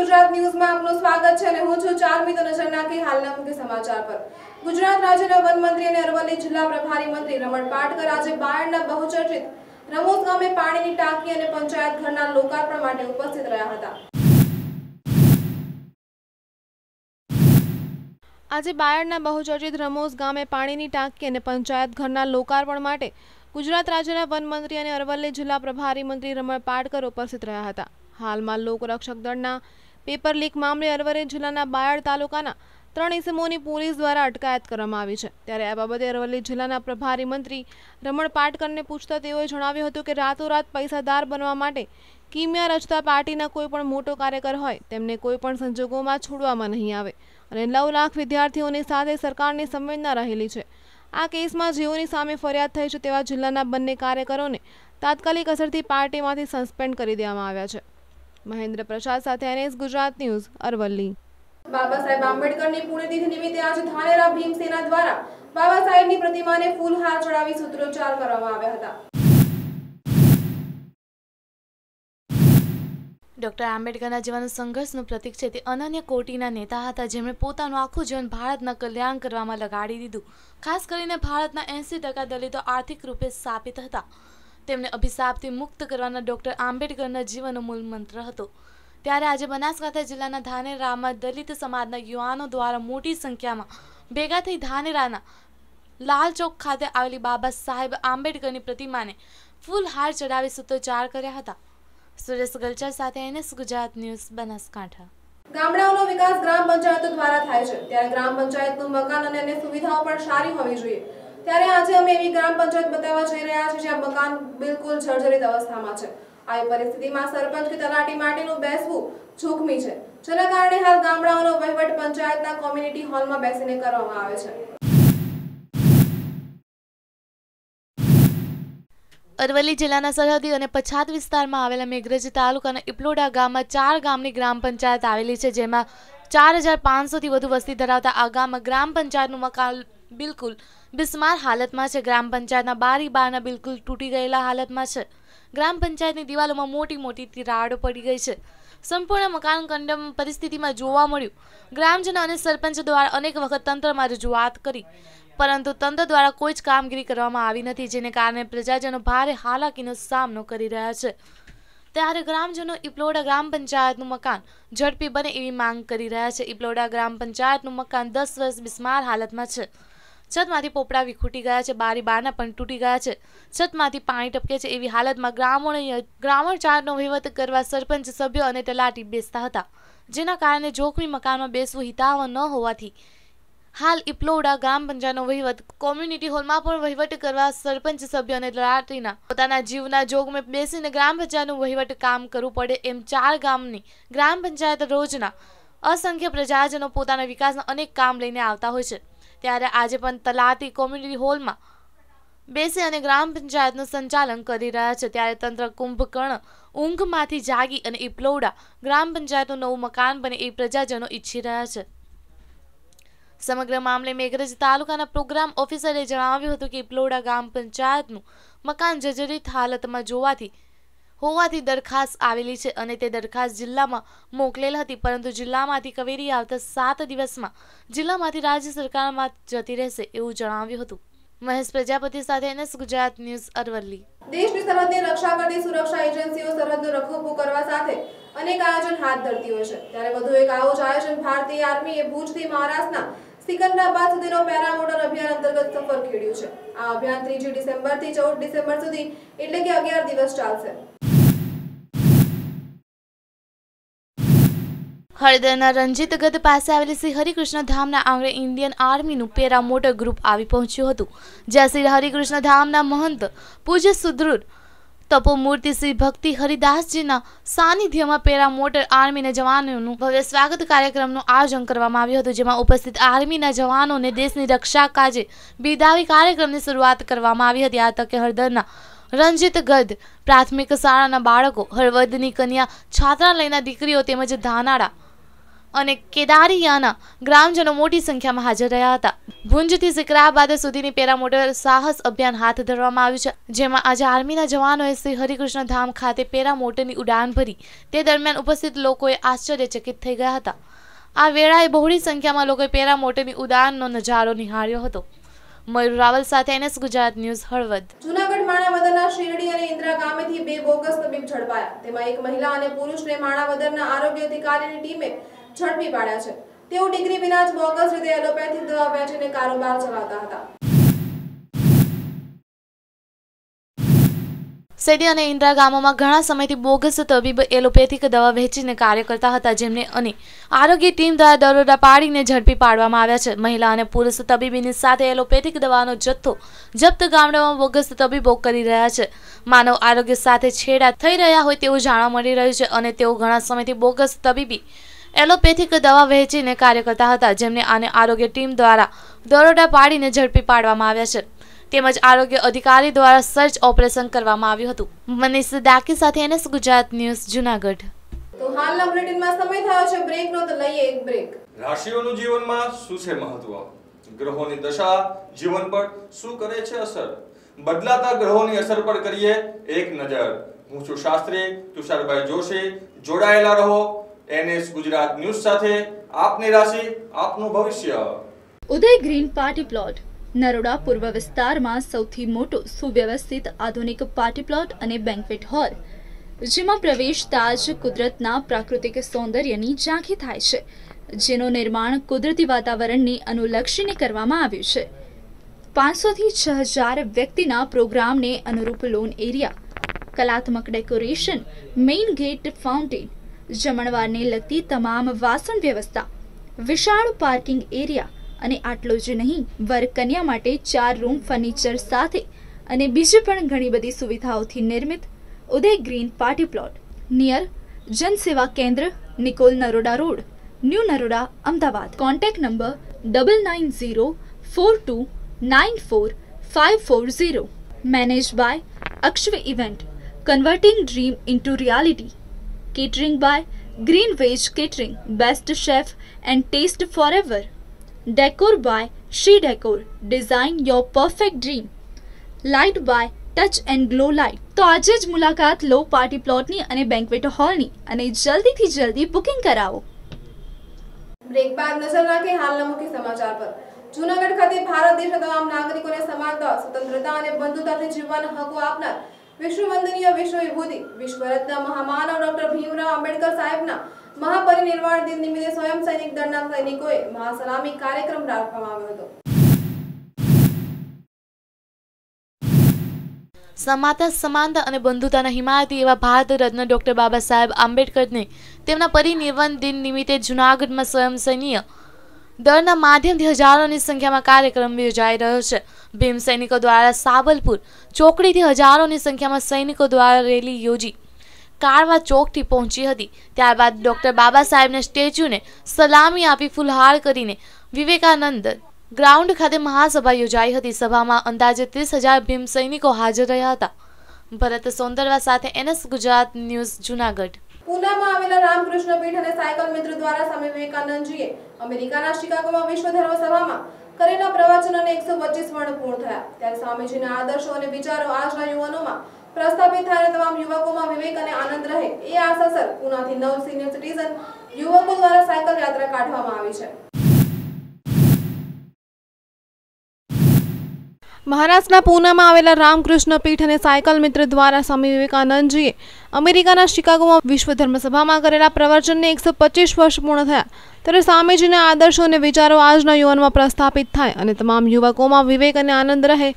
ગુજરાત ન્યૂઝમાં આપનું સ્વાગત છે અને હું છું ચારમી તો નજર નાખી હાલના મુખ્ય સમાચાર પર. ગુજરાત રાજ્યના વન મંત્રી અને અરવલ્લી જિલ્લા પ્રભારી મંત્રી રમણ પાટકર આજે બાયડના બહુચર્ચિત રમોદ ગામે પાણીની ટાંકી અને પંચાયત ઘરના લોકાર્પણ માટે ઉપસ્થિત રહ્યા હતા. આજે બાયડના બહુચર્ચિત રમોસ ગામે પાણીની ટાંકી અને પંચાયત ઘરના લોકાર્પણ માટે ગુજરાત રાજ્યના વન મંત્રી અને અરવલ્લી જિલ્લા પ્રભારી મંત્રી રમણ પાટકર ઉપસ્થિત રહ્યા હતા. હાલમાં લોકરક્ષક દળના પેપર લીક મામલે અરવલ્લી જિલ્લાના બાયડ તાલુકાના ત્રણ ઇસમોની પોલીસ દ્વારા અટકાયત કરવામાં આવી છે. ત્યારે આ બાબતે અરવલ્લી જિલ્લાના પ્રભારી મંત્રી રમણ પાટકરને પૂછતા તેઓએ જણાવ્યું હતું કે રાતોરાત પૈસાદાર બનવા માટે કિમિયા રચતા પાર્ટીના કોઈ પણ મોટો કાર્યકર હોય, તેમને કોઈ પણ સંજોગોમાં છોડવામાં નહીં આવે અને નવ લાખ વિદ્યાર્થીઓની સાથે સરકારની સંવેદના રહેલી છે. આ કેસમાં જેઓની સામે ફરિયાદ થઈ છે તેવા જિલ્લાના બંને કાર્યકરોને તાત્કાલિક અસરથી પાર્ટીમાંથી સસ્પેન્ડ કરી દેવામાં આવ્યા છે. મહેન્દ્ર પ્રસાદ સાથે એનએસ ગુજરાત ન્યૂઝ અરવલ્લી. બાબા સાહેબ આંબેડકરની પુણ્યતિથિ નિમિત્તે આજે ધાનેરા ભીમસેના દ્વારા બાબા સાહેબની પ્રતિમાને ફૂલહાર ચડાવી સૂત્રોચ્ચાર કરવામાં આવ્યા હતા. ડૉક્ટર આંબેડકરના જીવન સંઘર્ષનું પ્રતીક છે તે અનન્ય કોટીના નેતા હતા જેમણે પોતાનું આખું જીવન ભારતના કલ્યાણ કરવામાં લગાડી દીધું. ખાસ કરીને ભારતના એંસી ટકા દલિતો આર્થિક રૂપે સ્થાપિત હતા. તેમને અભિશાપથી મુક્ત કરવાના ડૉક્ટર આંબેડકરના જીવનનો મૂળ હતો. ત્યારે આજે બનાસકાંઠા જિલ્લાના ધાનેરામાં દલિત સમાજના યુવાનો દ્વારા મોટી સંખ્યામાં ભેગા થઈ ધાનેરાના લાલ ખાતે આવેલી બાબા સાહેબ આંબેડકરની પ્રતિમાને ફૂલહાર ચડાવી સૂત્રોચ્ચાર કર્યા હતા. સુરેશ ગલચર સાથે એનએસ ગુજરાત ન્યૂઝ, બનાસકાંઠા. ગામડાઓનો વિકાસ ગ્રામ પંચાયતો દ્વારા થાય છે. ત્યારે ગ્રામ પંચાયતનું મકાન અને સુવિધાઓ પણ સારી હોવી જોઈએ. ત્યારે આજે અમે એવી ગ્રામ પંચાયત બતાવવા જઈ રહ્યા છીએ જ્યાં મકાન બિલકુલ જર્જરિત અવસ્થામાં છે. આવી પરિસ્થિતિમાં સરપંચ કે તલાટી માટેનું બેસવું જોખમી છે. જેના કારણે હાલ ગામડાઓનો વહીવટ પંચાયતના કોમ્યુનિટી હોલમાં બેસીને કરવામાં આવે છે. અરવલ્લી જિલ્લાના સરહદી અને પછાત વિસ્તારમાં આવેલા મેઘરજ તાલુકાના ઇપલોડા ગામમાં ચાર ગામની ગ્રામ પંચાયત આવેલી છે, જેમાં ચાર હજાર પાંચસોથી વધુ વસ્તી ધરાવતા આ ગામમાં ગ્રામ પંચાયતનું મકાન બિલકુલ. બિસ્માર હાલતમાં છે. ગ્રામ પંચાયતના બારી બારના બિલકુલ તૂટી ગયેલા હાલતમાં છે. ગ્રામ પંચાયતની દિવાલોમાં મોટી મોટી તિરાડો પડી ગઈ છે. સંપૂર્ણ મકાન કંડમ પરિસ્થિતિમાં જોવા મળ્યું. ગ્રામજનો અને સરપંચ દ્વારા અનેક વખત તંત્રમાં રજૂઆત કરી. પરંતુ તંત્ર દ્વારા કોઈ જ કામગીરી કરવામાં આવી નથી, જેને કારણે પ્રજાજનો ભારે હાલાકીનો સામનો કરી રહ્યા છે. ત્યારે ગ્રામજનો ઇપલોડા ગ્રામ પંચાયતનું મકાન ઝડપી બને એવી માંગ કરી રહ્યા છે. ઇપલોડા ગ્રામ પંચાયતનું મકાન દસ વર્ષ બિસ્માર હાલતમાં છે. છતમાંથી પોપડા વિખૂટી ગયા છે, બારી બારના પણ તૂટી ગયા છે. છતમાંથી પાણી ટપકે છે એવી હાલતમાં ગ્રામણ ચારનો વહીવટ કરવા સરપંચ, સભ્યો અને તલાટી બેસતા હતા. જેના કારણે જોખમી મકાનમાં બેસવું હિતાવ ન હોવાથી હાલ ઇપલોડા ગ્રામ પંચાયતનો વહીવટ, કોમ્યુનિટી હોલમાં પણ વહીવટ કરવા સરપંચ, સભ્ય અને તલાટીના પોતાના જીવના જોગમે બેસીને ગ્રામ પંચાયતનું વહીવટ કામ કરવું પડે એમ ચાર ગામની ગ્રામ પંચાયત રોજના અસંખ્ય પ્રજાજનો પોતાના વિકાસના અનેક કામ લઈને આવતા હોય છે. ત્યારે આજે પણ તલાટી કોમ્યુનિટી હોલમાં બેસી અને ગ્રામ પંચાયતનું સંચાલન કરી રહ્યા છે. ત્યારે તંત્ર કુંભકર્ણ ઊંઘમાંથી જાગી અને ઇપલોડા ગ્રામ પંચાયતનું નવું મકાન બને એ પ્રજાજનો ઈચ્છી રહ્યા છે. સમગ્ર મામલે મેઘરજ તાલુકાના પ્રોગ્રામ ઓફિસરે જણાવ્યું હતું કે ઇપલોડા ગ્રામ પંચાયતનું મકાન જર્જરિત હાલતમાં જોવાથી હોવાથી દરખાસ્ત આવેલી છે અને તે દરખાસ્ત જિલ્લામાં મોકલેલ હતી, પરંતુ જિલ્લામાંથી કવેરી આવતા સાત દિવસમાં જિલ્લામાંથી રાજ્ય સરકારમાં જતી રહેશે એવું જણાવ્યું હતું. મહેશ પ્રજાપતિ સાથે એનએસ ગુજરાત ન્યૂઝ અરવલ્લી. દેશની સરહદની રક્ષા કરતી સુરક્ષા એજન્સીઓ સરહદનો રખોપો કરવા સાથે અનેક આયોજન હાથ ધરતી હોય છે. ત્યારે વધુ એક આવું જ આયોજન ભારતીય આર્મીએ ભુજથી મહારાષ્ટ્રના સિકંદરાબાદ સુધીનો પેરામોટર અભિયાન અંતર્ગત સફર ખેડ્યું છે. આ અભિયાન ત્રીજી ડિસેમ્બરથી ચૌદ ડિસેમ્બર સુધી, એટલે કે અગિયાર દિવસ ચાલશે. હળદરના રંજીતગઢ પાસે આવેલી શ્રી હરિકૃષ્ણ ધામના આંગણે ઇન્ડિયન આર્મીનું પેરામોટર ગ્રુપ આવી પહોંચ્યું હતું, જ્યાં શ્રી હરિકૃષ્ણ ધામના મહંત પૂજ્ય સુદૃઢ તપોમૂર્તિ શ્રી ભક્તિ હરિદાસજીના સાનિધ્યમાં પેરામોટર આર્મીના જવાનોનું ભવ્ય સ્વાગત કાર્યક્રમનું આયોજન કરવામાં આવ્યું હતું, જેમાં ઉપસ્થિત આર્મીના જવાનોને દેશની રક્ષા કાજે બિદાવી કાર્યક્રમની શરૂઆત કરવામાં આવી હતી. આ તકે હળદરના રંજીત ગઢ પ્રાથમિક શાળાના બાળકો, હળવદની કન્યા, છાત્રાલયના દીકરીઓ તેમજ ધાનાડા અને કેદારીયાના ગ્રામજનો મોટી સંખ્યામાં હાજર રહ્યા હતા. ભુંજથી સિકરાબાદ સુધીની પેરામોટર સાહસ અભિયાન હાથ ધરવામાં આવ્યું છે, જેમાં આજે આર્મીના જવાનોએ શ્રી હરિકૃષ્ણ ધામ ખાતે પેરામોટરની ઉડાન ભરી. તે દરમિયાન ઉપસ્થિત લોકોએ આશ્ચર્યચકિત થઈ ગયા હતા. આ વેળાએ બહોળી સંખ્યામાં લોકોએ પેરામોટરની ઉડાનનો નજારો નિહાળ્યો હતો. મયુર રાવલ સાથે એનએસ ગુજરાત ન્યૂઝ હળવદ. જૂનાગઢ માણાવદરના શેરડી અને ઇન્દ્રા ગામેથી બે બોગસ તબીબ ઝડપાયા. તેમાં એક મહિલા અને પુરુષને માણાવદરના આરોગ્ય અધિકારીની ટીમે ઝડપી પાડ્યા છે. તેઓ ડિગ્રી વિના જ બોગસ રીતે એલોપેથી દવા વેચીને કારોબાર ચલાવતા હતા. સૈદી અને ઇન્દ્રા ગામોમાં ઘણા સમયથી બોગસ તબીબ એલોપેથિક દવા વહેંચીને કાર્ય કરતા હતા, જેમને અને આરોગ્ય ટીમ દ્વારા દરોડા પાડીને ઝડપી પાડવામાં આવ્યા છે. મહિલા અને પુરુષ તબીબીની સાથે એલોપેથિક દવાનો જથ્થો જપ્ત ગામડામાં બોગસ તબીબો કરી રહ્યા છે. માનવ આરોગ્ય સાથે છેડા થઈ રહ્યા હોય તેવું જાણવા મળી રહ્યું છે અને તેઓ ઘણા સમયથી બોગસ તબીબી એલોપેથિક દવા વહેંચીને કાર્ય કરતા હતા જેમને આને આરોગ્ય ટીમ દ્વારા દરોડા પાડીને ઝડપી પાડવામાં આવ્યા છે. તેમજ આરોગ્ય અધિકારી દ્વારા સર્ચ ઓપરેશન કરવામાં આવ્યું હતું. મનીષ દાકી સાથે એનએસ ગુજરાત ન્યૂઝ જુનાગઢ. તો હાલના બુલેટિનમાં સમય થયો છે બ્રેકનો તો લઈએ એક બ્રેક. રાશિઓનું જીવનમાં શું છે મહત્વ? ગ્રહોની દશા જીવન પર શું કરે છે અસર? બદલાતા ગ્રહોની અસર પર કરીએ એક નજર. હું છું શાસ્ત્રી તુષારભાઈ જોશી. જોડાયેલા રહો. એનએસ ગુજરાત ન્યૂઝ સાથે આપની રાશિ, આપનું ભવિષ્ય. Uday green party plot. Naroda પૂર્વ વિસ્તારમાં સૌથી મોટો સુવ્યવસ્થિત આધુનિક પાર્ટી પ્લોટ અને બેન્ક્વેટ હોલ. જેમાં પ્રવેશતા જ કુદરતના પ્રાકૃતિક સૌંદર્યની ઝાંખી થાય છે, જેનું નિર્માણ કુદરતી વાતાવરણને અનુલક્ષીને કરવામાં આવ્યું છે. પાંચસોથી છ હજાર વ્યક્તિના પ્રોગ્રામને અનુરૂપ લોન એરિયા, કલાત્મક ડેકોરેશન, મેઇન ગેટ ફાઉન્ટેન જમણવારને લગતી તમામ વાસણ વ્યવસ્થા, વિશાળ પાર્કિંગ એરિયા અને આટલો જ નહીં વર કન્યા માટે ચાર રૂમ, ફર્નિચર સાથે અને બીજી પણ ઘણી બધી સુવિધાઓથી નિર્મિત Uday green party plot, near Jansewa Kendra, Nikol Naroda road, new Naroda, Ahmedabad. Contact number double nine zero four two nine four five four zero manage by Akshav event converting dream into reality catering by Green Veg Catering, Best Chef and Taste Forever. Decor by She Decor, Design Your Perfect Dream. Light by touch and glow light તો આજે જ મુલાકાત લો party પ્લોટની અને banquet હોલની અને જલ્દીથી જલ્દી booking કરાવો. બ્રેક બાદ નજર નાખે હાલના મુખ્ય સમાચાર પર. જૂનાગઢ ખાતે ભારત દેશના તમામ નાગરિકોને સમાનતા સ્વતંત્રતા અને બંધુતાથી જીવવાનો હકો આપનાર વિશ્વ વંદનીય વિશ્વ વિભૂતિ વિશ્વરત્ન મહામાનવ ડોક્ટર ભીમરાવ આંબેડકર સાહેબના મહાપરિનિર્વાણ દિન નિમિત્તે સ્વયં સૈનિક દળના સૈનિકોએ મહાસલામી કાર્યક્રમ રાખવામાં આવ્યો હતો. સમાતા સમાનતા અને બંધુતાના હિમાયતી એવા ભારત રત્ન ડોક્ટર બાબા સાહેબ આંબેડકરને તેમના પરિનિર્વાણ દિન નિમિત્તે જૂનાગઢમાં સ્વયં સૈન્ય દળના માધ્યમથી હજારોની સંખ્યામાં કાર્યક્રમ યોજાઈ રહ્યો છે. ભીમ સૈનિકો દ્વારા સાબલપુર ચોકડીથી હજારોની સંખ્યામાં સૈનિકો દ્વારા રેલી યોજી કાળવા ચોકથી પહોંચી હતી. ત્યારબાદ ડોક્ટર બાબા સાહેબના સ્ટેચ્યુને સલામી આપી ફુલહાર કરીને વિવેકાનંદ ગ્રાઉન્ડ ખાતે મહાસભા યોજાઈ હતી. સભામાં અંદાજે ત્રીસ હજાર ભીમ સૈનિકો હાજર રહ્યા હતા. ભરત સોંદરવા સાથે એનએસ ગુજરાત ન્યૂઝ જુનાગઢ. પૂનામાં આવેલા રામકૃષ્ણ પીઠ અને સાયકલ મિત્ર દ્વારા સ્વામી વિવેકાનંદજીએ અમેરિકાના શિકાગોમાં વિશ્વ ધર્મ સભામાં કરેલા પ્રવચન અને એકસો પચીસ વર્ણ પૂર્ણ થયા. ત્યારે સ્વામીજીના આદર્શો અને વિચારો આજના યુવાનોમાં પ્રસ્થાપિત થાય અને તમામ યુવકોમાં વિવેક અને આનંદ રહે એ આશાસર પૂનાથી નવ સિનિયર સિટીઝન યુવકો દ્વારા સાયકલ યાત્રા કાઢવામાં આવી છે. મહારાષ્ટ્રના પૂનામાં આવેલા રામકૃષ્ણ પીઠ અને સાયકલ મિત્ર દ્વારા સ્વામી વિવેકાનંદજીએ અમેરિકાના શિકાગોમાં વિશ્વ ધર્મસભામાં કરેલા પ્રવચનને એકસો પચીસ વર્ષ પૂર્ણ થયા. ત્યારે સ્વામીજીના આદર્શો અને વિચારો આજના યુવાનમાં પ્રસ્થાપિત થાય અને તમામ યુવકોમાં વિવેક અને આનંદ રહે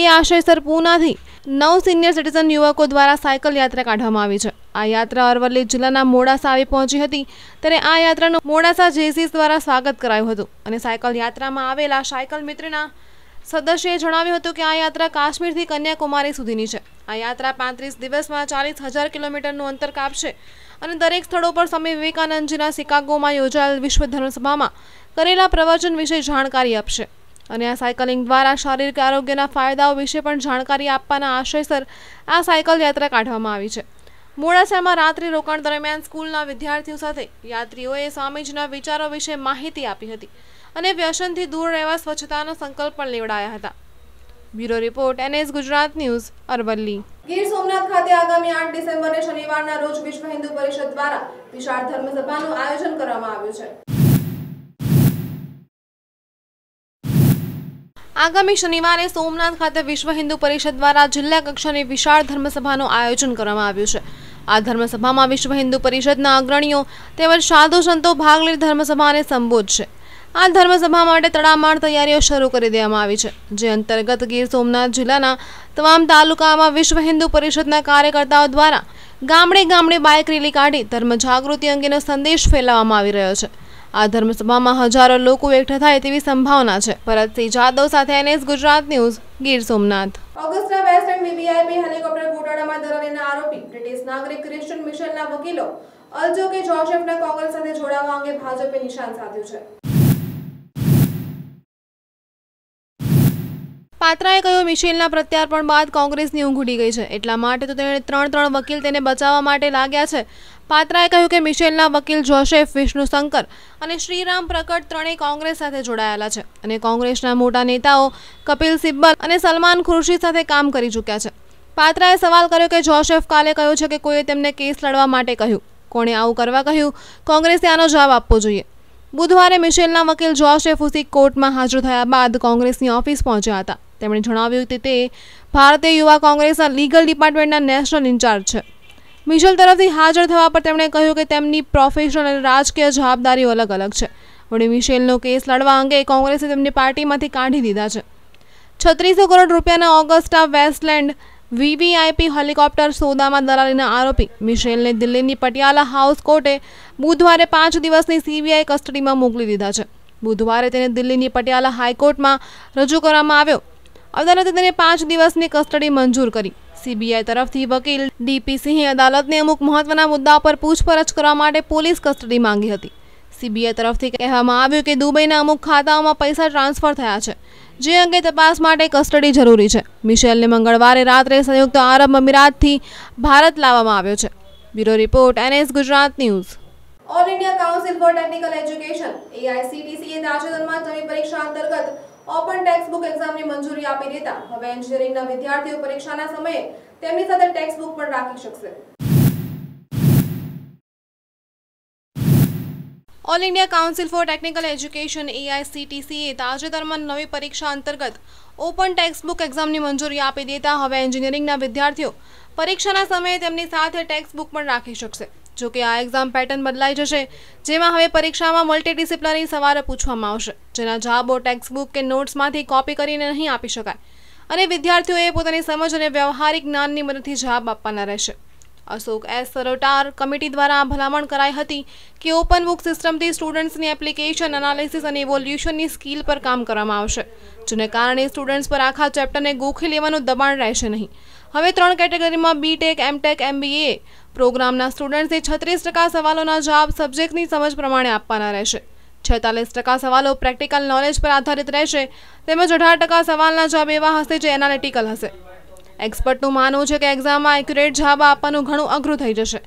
એ આશયસર પૂનાથી નવ સિનિયર સિટીઝન યુવકો દ્વારા સાયકલ યાત્રા કાઢવામાં આવી છે. આ યાત્રા અરવલ્લી જિલ્લાના મોડાસા આવી પહોંચી હતી. ત્યારે આ યાત્રાનું મોડાસા જેસીસ દ્વારા સ્વાગત કરાયું હતું અને સાયકલ યાત્રામાં આવેલા સાયકલ મિત્રના સદસ્યએ જણાવ્યું હતું કે આ યાત્રા કાશ્મીરથી કન્યાકુમારી સુધીની છે. આ યાત્રા પાંત્રીસ દિવસમાં ચાલીસ હજાર કિલોમીટરનું અંતર કાપશે અને દરેક સ્થળો પર સ્વામી વિવેકાનંદજીના શિકાગોમાં યોજાયેલ વિશ્વ ધર્મસભામાં કરેલા પ્રવચન વિશે જાણકારી આપશે. અને આ સાયકલિંગ દ્વારા શારીરિક આરોગ્યના ફાયદાઓ વિશે પણ જાણકારી આપવાના આશયસર આ સાયકલ યાત્રા કાઢવામાં આવી છે. મોડાસામાં રાત્રિ રોકાણ દરમિયાન સ્કૂલના વિદ્યાર્થીઓ સાથે યાત્રીઓએ સ્વામીજીના વિચારો વિશે માહિતી આપી હતી. અને વ્યસનથી દૂર રહેવા સ્વચ્છતાનો સંકલ્પ પણ લેવડાયા હતા. Bureau report NS Gujarat news Aravalli. Gir Somnath ખાતે આગામી આઠ ડિસેમ્બરે શનિવારના રોજ વિશ્વ હિન્દુ પરિષદ દ્વારા વિશાળ ધર્મસભાનું આયોજન કરવામાં આવ્યું છે. આગામી શનિવારે સોમનાથ ખાતે વિશ્વ હિન્દુ પરિષદ દ્વારા જિલ્લા કક્ષાની વિશાળ ધર્મસભાનું આયોજન કરવામાં આવ્યું છે. આ ધર્મસભામાં વિશ્વ હિન્દુ પરિષદના અગ્રણીઓ તેમજ સાધુ સંતો ભાગ લઈ ધર્મસભાને સંબોધશે. આ ધર્મસભા માટે તડામાર તૈયારીઓ શરૂ કરી દેવામાં આવી છે, જે અંતર્ગત ગીર સોમનાથ જિલ્લાના તમામ તાલુકામાં વિશ્વ હિન્દુ પરિષદના કાર્યકર્તાઓ દ્વારા ગામડે ગામડે બાઇક રેલી કાઢી ધર્મ જાગૃતિ અંગેનો સંદેશ ફેલાવવામાં આવી રહ્યો છે. આ ધર્મસભામાં હજારો લોકો એકઠા થાય તેવી સંભાવના છે. ભરતસિંહ જાદવ સાથે NS Gujarat news, Gir Somnath. Agusta west and VVIP helicopter ગોટાળામાં દલાલીના આરોપી, બ્રિટિશ નાગરિક ક્રિશ્ચિયન મિશનના વકીલો અલ્જો જોસેફના કોંગ્રેસ સાથે જોડાવા અંગે ભાજપે નિશાન સાધ્યું છે. પાત્રાએ કહ્યું, મિશેલના પ્રત્યાર્પણ બાદ કોંગ્રેસની ઊંઘ ઉડી ગઈ છે. એટલા માટે તો તેણે ત્રણ ત્રણ વકીલ તેને બચાવવા માટે લાગ્યા છે. પાત્રાએ કહ્યું કે, મિશેલના વકીલ જોસેફ વિષ્ણુ શંકર અને શ્રીરામ પ્રકટ ત્રણેય કોંગ્રેસ સાથે જોડાયેલા છે અને કોંગ્રેસના મોટા નેતાઓ કપિલ સિબ્બલ અને સલમાન ખુરશી સાથે કામ કરી ચૂક્યા છે. પાત્રાએ સવાલ કર્યો કે જોસેફ કાલે કહ્યું છે કે કોઈએ તેમને કેસ લડવા માટે કહ્યું. કોણે આવું કરવા કહ્યું? કોંગ્રેસે આનો જવાબ આપવો જોઈએ. બુધવારે મિશેલના વકીલ જોસેફ હુસિક કોર્ટમાં હાજર થયા બાદ કોંગ્રેસની ઓફિસ પહોંચ્યા હતા. તેમણે જણાવ્યું કે તે ભારતીય યુવા કોંગ્રેસના લીગલ ડિપાર્ટમેન્ટના નેશનલ ઇન્ચાર્જ છે. મિશેલ તરફથી હાજર થવા પર તેમણે કહ્યું કે તેમની પ્રોફેશનલ અને રાજકીય જવાબદારીઓ અલગ અલગ છે. વળી મિશેલનો કેસ લડવા અંગે કોંગ્રેસે તેમની પાર્ટીમાંથી કાઢી દીધા છે. છત્રીસો કરોડ રૂપિયાના ઓગસ્ટા વેસ્ટલેન્ડ વીવીઆઈપી હેલિકોપ્ટર સોદામાં દલાલીના આરોપી મિશેલને દિલ્હીની પટિયાલા હાઉસ કોર્ટે બુધવારે પાંચ દિવસની સીબીઆઈ કસ્ટડીમાં મોકલી દીધા છે. બુધવારે તેને દિલ્હીની પટિયાલા હાઈકોર્ટમાં રજૂ કરવામાં આવ્યો. અદાલતે તેને પાંચ દિવસની કસ્ટડી મંજૂર કરી. સીબીઆઈ તરફથી વકીલ ડીપી સિંહે અદાલતને અમુક મહત્વના મુદ્દાઓ પર પૂછપરછ કરવા માટે પોલીસ કસ્ટડી માંગી હતી. સીબીઆઈ તરફથી કહેવામાં આવ્યું કે દુબઈના અમુક ખાતાઓમાં પૈસા ટ્રાન્સફર થયા છે, જે અંગે તપાસ માટે કસ્ટડી જરૂરી છે. મિશેલને મંગળવારે રાત્રે સંયુક્ત આરબ અમીરાતથી ભારત લાવવામાં આવ્યો છે. Bureau report, NS Gujarat news. All India council for technical education, એઆઈસીટીસીએ તાજેતરમાં જ પરીક્ષા અંતર્ગત ઓપન ટેક્સ્ટ એક્ઝામની મંજૂરી આપી દેતા હવે એન્જિનિયરિંગના વિદ્યાર્થીઓ પરીક્ષાના સમયે તેમની સાથે ટેક્સ્ટ પણ રાખી શકશે. All India council for technical education એઆઈસીટીસીએ તાજેતરમાં નવી પરીક્ષા અંતર્ગત ઓપન ટેક્સ્ટ બુક એક્ઝામની મંજૂરી આપી દેતા હવે એન્જિનિયરિંગના વિદ્યાર્થીઓ પરીક્ષાના સમયે તેમની સાથે ટેક્સ્ટ બુક પણ રાખી શકશે. જો કે આ એક્ઝામ પેટર્ન બદલાઈ જશે, જેમાં હવે પરીક્ષામાં મલ્ટીડિસિપ્લિનરી સવાલો પૂછવામાં આવશે, જેના જવાબો ટેક્સ્ટબુક કે નોટ્સમાંથી કોપી કરીને નહીં આપી શકાય. અને વિદ્યાર્થીઓએ પોતાની સમજ અને વ્યવહારિક જ્ઞાનની મદદથી જવાબ આપવાના રહેશે. અશોક એસ. સરોટાર કમિટી દ્વારા આ ભલામણ કરાઈ હતી કે ઓપન બુક સિસ્ટમથી સ્ટુડન્ટ્સની એપ્લિકેશન એનાલિસિસ અને ઇવોલ્યુશનની સ્કિલ પર કામ કરવામાં આવશે, જેને કારણે સ્ટુડન્ટ્સ પર આખા ચેપ્ટરને ગોખી લેવાનું દબાણ રહેશે નહીં. હવે ત્રણ કેટેગરીમાં બીટેક એમટેક એમબીએ પ્રોગ્રામના સ્ટુડન્ટ્સે છત્રીસ ટકા સવાલોના જવાબ સબ્જેક્ટની સમજ પ્રમાણે આપવાના રહેશે. છેતાલીસ ટકા સવાલો પ્રેક્ટિકલ નોલેજ પર આધારિત રહેશે, તેમજ અઢાર ટકા સવાલના જવાબ એવા હશે જે એનાલિટિકલ હશે. એક્સપર્ટનું માનવું છે કે એક્ઝામમાં એક્યુરેટ જવાબ આપવાનું ઘણું અઘરું થઈ જશે.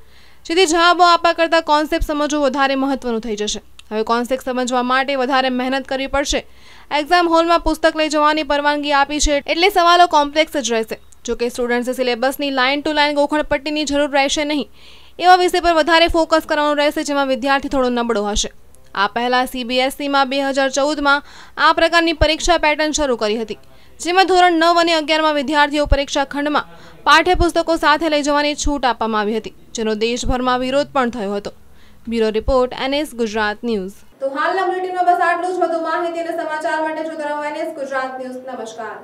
જેથી જવાબો આપવા કરતાં કોન્સેપ્ટ સમજવું વધારે મહત્વનું થઈ જશે. હવે કોન્સેપ્ટ સમજવા માટે વધારે મહેનત કરવી પડશે. એક્ઝામ હોલમાં પુસ્તક લઈ જવાની પરવાનગી આપી છે એટલે સવાલો કોમ્પ્લેક્સ જ રહેશે. જોકે સ્ટુડન્ટ્સે સિલેબસની લાઇન ટુ લાઇન ગોખણપટ્ટીની જરૂર રહેશે નહીં. એવા વિષય પર વધારે ફોકસ કરવાનું રહેશે, જેમાં વિદ્યાર્થી થોડો નબળો હશે. આ પહેલાં સીબીએસસીમાં બે હજાર ચૌદમાં આ પ્રકારની પરીક્ષા પેટર્ન શરૂ કરી હતી, જેમાં ધોરણ નવ અને અગિયારમાં વિદ્યાર્થીઓ પરીક્ષા ખંડમાં પાઠ્યપુસ્તકો સાથે લઈ જવાની છૂટ આપવામાં આવી હતી, જેનો દેશભરમાં વિરોધ પણ થયો હતો. Bureau report, NS Gujarat news. તો હાલના બુલેટિનમાં બસ આટલું જ. વધુ માહિતી અને સમાચાર માટે જોતા રહો એનએસ ગુજરાત ન્યૂઝ. નમસ્કાર.